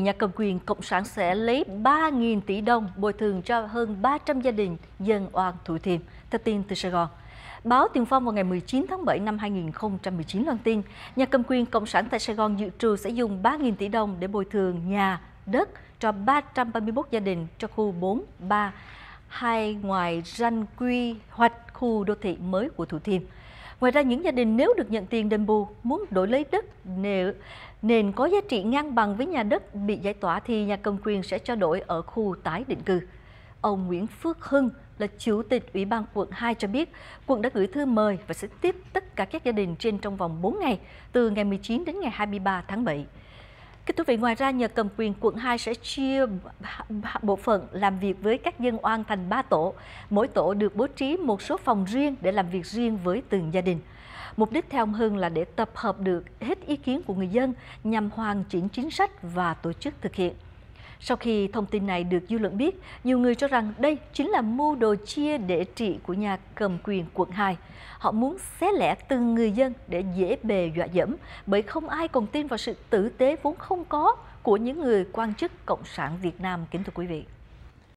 Nhà cầm quyền Cộng sản sẽ lấy 3.000 tỷ đồng bồi thường cho hơn 300 gia đình dân oan Thủ Thiêm, theo tin từ Sài Gòn. Báo Tiền Phong vào ngày 19 tháng 7 năm 2019 loan tin, nhà cầm quyền Cộng sản tại Sài Gòn dự trù sẽ dùng 3.000 tỷ đồng để bồi thường nhà, đất cho 331 gia đình cho khu 4, 3, 2 ngoài ranh quy hoạch khu đô thị mới của Thủ Thiêm. Ngoài ra, những gia đình nếu được nhận tiền đền bù muốn đổi lấy đất nền, nền có giá trị ngang bằng với nhà đất bị giải tỏa thì nhà cầm quyền sẽ cho đổi ở khu tái định cư. Ông Nguyễn Phước Hưng là Chủ tịch Ủy ban quận 2 cho biết, quận đã gửi thư mời và sẽ tiếp tất cả các gia đình trên trong vòng 4 ngày, từ ngày 19 đến ngày 23 tháng 7. Kính thưa quý vị, ngoài ra nhà cầm quyền quận 2 sẽ chia bộ phận làm việc với các dân oan thành 3 tổ. Mỗi tổ được bố trí một số phòng riêng để làm việc riêng với từng gia đình. Mục đích theo ông Hưng là để tập hợp được hết ý kiến của người dân nhằm hoàn chỉnh chính sách và tổ chức thực hiện. Sau khi thông tin này được dư luận biết, nhiều người cho rằng đây chính là mưu đồ chia để trị của nhà cầm quyền quận 2. Họ muốn xé lẻ từng người dân để dễ bề dọa dẫm, bởi không ai còn tin vào sự tử tế vốn không có của những người quan chức Cộng sản Việt Nam, kính thưa quý vị.